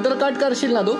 नंतर कट करशील ना तू?